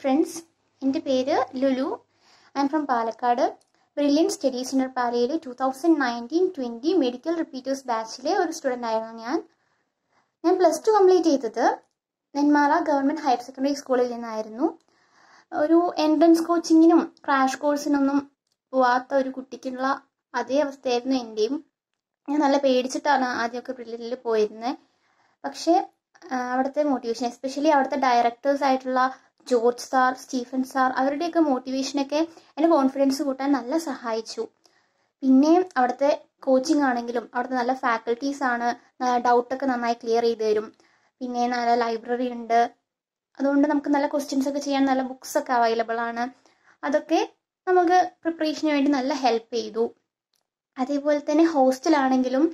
Friends എന്റെ പേര് Lulu. I from Palakkad. Brilliant study centre പാലയിൽ two thousand nineteen twenty medical repeaters ബാച്ചിലെ ഒരു student ആയിരുന്നു ഞാൻ. ഞാൻ പ്ലസ് ടു കംപ്ലീറ്റ് ചെയ്തത് നെന്മാറ ഗവൺമെന്റ് ഹയർ സെക്കൻഡറി സ്കൂളിൽ നിന്നായിരുന്നു. ഒരു എൻട്രൻസ് കോച്ചിങ്ങിനും ക്രാഷ് കോഴ്സിനൊന്നും പോവാത്ത ഒരു കുട്ടിക്കുള്ള അതേ അവസ്ഥയായിരുന്നു എന്റെയും ഞാൻ നല്ല പേടിച്ചിട്ടാണ് ആദ്യമൊക്കെ ബ്രില്യനിൽ പോയിരുന്നത് പക്ഷേ അവിടുത്തെ മോട്ടിവേഷൻ എസ്പെഷ്യലി അവിടുത്തെ ഡയറക്ടേഴ്സ് ആയിട്ടുള്ള ജോർജ് സാർ സ്റ്റീഫൻ സാർ അവരുടെയൊക്കെ മോട്ടിവേഷനൊക്കെ എന്റെ കോൺഫിഡൻസ് കൂട്ടാൻ നല്ല സഹായിച്ചു. പിന്നെ അവിടുത്തെ കോച്ചിങ് ആണെങ്കിലും അവിടുത്തെ നല്ല ഫാക്കൽറ്റീസ് ആണ് ഡൗട്ടൊക്കെ നന്നായി ക്ലിയർ ചെയ്ത് തരും. പിന്നെ നല്ല ലൈബ്രറി ഉണ്ട്. അതുകൊണ്ട് നമുക്ക് നല്ല ക്വസ്റ്റ്യൻസ് ഒക്കെ ചെയ്യാൻ നല്ല ബുക്സ് ഒക്കെ അവൈലബിൾ ആണ്. അതൊക്കെ നമുക്ക് പ്രിപ്പറേഷന് വേണ്ടി നല്ല ഹെൽപ്പ് ചെയ്തു. അതേപോലെ തന്നെ ഹോസ്റ്റലാണെങ്കിലും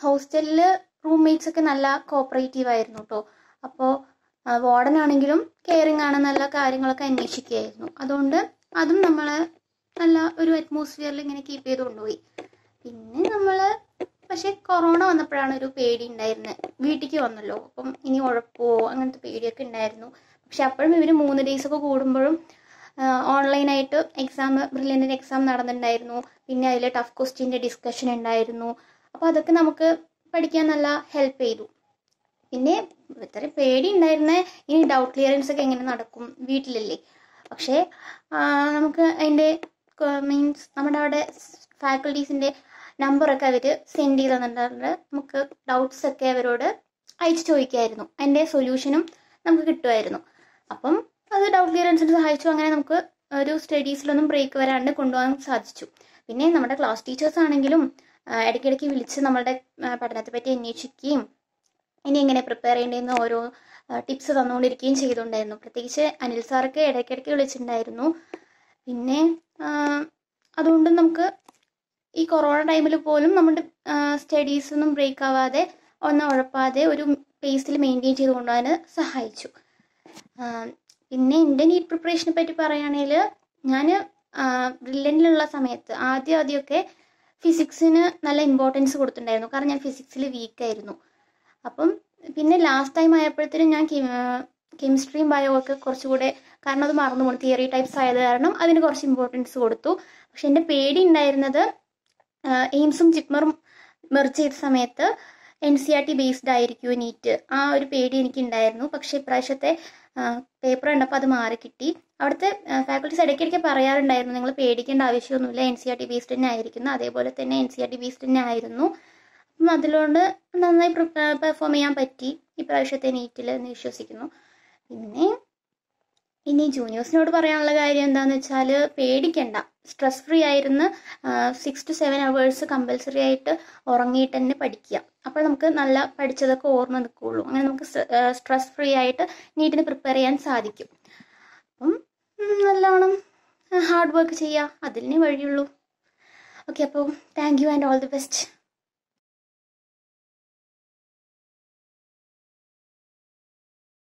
ഹോസ്റ്റലിൽ റൂംമേറ്റ്സ് ഒക്കെ നല്ല കോപ്പറേറ്റീവ് ആയിരുന്നു കേട്ടോ അപ്പോൾ വാർഡൻ ആണെങ്കിലും കെയറിങ് ആണ് നല്ല കാര്യങ്ങളൊക്കെ അന്വേഷിക്കുകയായിരുന്നു. അതുകൊണ്ട് അതും നമ്മൾ നല്ല ഒരു അറ്റ്മോസ്ഫിയറിൽ ഇങ്ങനെ കീപ്പ് ചെയ്ത് കൊണ്ടുപോയി. പിന്നെ നമ്മൾ പക്ഷേ കൊറോണ വന്നപ്പോഴാണ് ഒരു പേടി ഉണ്ടായിരുന്നത് വീട്ടിലേക്ക് വന്നല്ലോ. അപ്പം ഇനി ഉഴപ്പോ അങ്ങനത്തെ പേടിയൊക്കെ ഉണ്ടായിരുന്നു. പക്ഷെ അപ്പോഴും ഇവർ മൂന്ന് ഡേയ്സ് ഒക്കെ കൂടുമ്പോഴും ഓൺലൈനായിട്ട് എക്സാം ബ്രില്യന്റ് എക്സാം നടന്നിട്ടുണ്ടായിരുന്നു. പിന്നെ അതിൽ ടഫ് ക്വസ്റ്റ്യന്റെ ഡിസ്കഷൻ ഉണ്ടായിരുന്നു. അപ്പോൾ അതൊക്കെ നമുക്ക് പഠിക്കാൻ നല്ല ഹെൽപ്പ് ചെയ്തു. പിന്നെ ഇത്ര പേടി ഉണ്ടായിരുന്ന ഇനി ഡൗട്ട് ക്ലിയറൻസ് ഒക്കെ എങ്ങനെ നടക്കും വീട്ടിലല്ലേ? പക്ഷേ നമുക്ക് അതിന്റെ മീൻസ് നമ്മുടെ അവിടെ ഫാക്കൽറ്റീസിന്റെ നമ്പറൊക്കെ അവർ സെൻഡ് ചെയ്ത് തന്നിട്ടുണ്ട്. നമുക്ക് ഡൗട്ട്സ് ഒക്കെ അവരോട് അയച്ചു ചോദിക്കായിരുന്നു. അതിന്റെ സൊല്യൂഷനും നമുക്ക് കിട്ടുമായിരുന്നു. അപ്പം അത് ഡൗട്ട് ക്ലിയറൻസിന് സഹായിച്ചു. അങ്ങനെ നമുക്ക് ഒരു സ്റ്റഡീസിലൊന്നും ബ്രേക്ക് വരാണ്ട് കൊണ്ടുപോകാൻ സാധിച്ചു. പിന്നെ നമ്മുടെ ക്ലാസ് ടീച്ചേഴ്സ് ആണെങ്കിലും ഇടയ്ക്കിടയ്ക്ക് വിളിച്ച് നമ്മളുടെ പഠനത്തെ പറ്റി അന്വേഷിക്കുകയും ഇനി എങ്ങനെ പ്രിപ്പയർ ചെയ്യേണ്ടതെന്ന് ഓരോ ടിപ്സ് തന്നുകൊണ്ടിരിക്കുകയും ചെയ്തുണ്ടായിരുന്നു പ്രത്യേകിച്ച് അനിൽ സാറൊക്കെ ഇടയ്ക്കിടയ്ക്ക് വിളിച്ചിട്ടുണ്ടായിരുന്നു. പിന്നെ അതുകൊണ്ട് നമുക്ക് ഈ കൊറോണ ടൈമിൽ പോലും നമ്മുടെ സ്റ്റഡീസ് ഒന്നും ബ്രേക്ക് ആവാതെ ഒന്നും ഉഴപ്പാതെ ഒരു പേസിൽ മെയിന്റെയിൻ ചെയ്ത് കൊണ്ടുപോകാൻ സഹായിച്ചു. പിന്നെ എന്റെ നീറ്റ് പ്രിപ്പറേഷനെ പറ്റി പറയുകയാണെങ്കിൽ ഞാൻ ബ്രില്യന്റിലുള്ള സമയത്ത് ആദ്യം ആദ്യമൊക്കെ ഫിസിക്സിന് നല്ല ഇമ്പോർട്ടൻസ് കൊടുത്തിട്ടുണ്ടായിരുന്നു. കാരണം ഞാൻ ഫിസിക്സിൽ വീക്കായിരുന്നു അപ്പം പിന്നെ ലാസ്റ്റ് ടൈം ആയപ്പോഴത്തേനും ഞാൻ കെമിസ്ട്രിയും ബയോ ഒക്കെ കുറച്ചുകൂടെ കാരണം അത് മറന്നു പോകും തിയറി ടൈപ്സ് ആയത് കാരണം അതിന് കുറച്ച് ഇമ്പോർട്ടൻസ് കൊടുത്തു. പക്ഷെ എന്റെ പേടി ഉണ്ടായിരുന്നത് എയിംസും ജിപ്മറും മെർച്ച് ചെയ്ത സമയത്ത് N C R T based ആയിരിക്കും നീറ്റ് ആ ഒരു പേടി എനിക്ക് ഉണ്ടായിരുന്നു പക്ഷെ ഇപ്രാവശ്യത്തെ പേപ്പർ കണ്ടപ്പോൾ അത് മാറി കിട്ടി. അവിടുത്തെ ഫാക്കൽറ്റീസ് ഇടയ്ക്കിടയ്ക്ക് പറയാറുണ്ടായിരുന്നു നിങ്ങൾ പേടിക്കേണ്ട ആവശ്യമൊന്നുമില്ല N C R T based തന്നെ ആയിരിക്കുന്നു അതേപോലെ തന്നെ N C R T based തന്നെ ആയിരുന്നു അപ്പം അതിലുകൊണ്ട് നന്നായി പെർഫോം ചെയ്യാൻ പറ്റി. ഇപ്രാവശ്യത്തെ നീറ്റിൽ എന്ന് വിശ്വസിക്കുന്നു. പിന്നെ ഇനി ജൂനിയേഴ്സിനോട് പറയാനുള്ള കാര്യം എന്താണെന്ന് വെച്ചാൽ പേടിക്കണ്ട. Stress free ആയിരുന്ന് six to seven hours compulsory ആയിട്ട് ഉറങ്ങിയിട്ട് തന്നെ പഠിക്കുക. അപ്പോൾ നമുക്ക് നല്ല പഠിച്ചതൊക്കെ ഓർമ്മ നിൽക്കുകയുള്ളൂ അങ്ങനെ നമുക്ക് സ്ട്രെസ് ഫ്രീ ആയിട്ട് നീറ്റിന് പ്രിപ്പയർ ചെയ്യാൻ സാധിക്കും. അപ്പം നല്ലോണം ഹാർഡ് വർക്ക് ചെയ്യുക. അതിലേ വഴിയുള്ളൂ. ഓക്കെ അപ്പോൾ thank you and all the best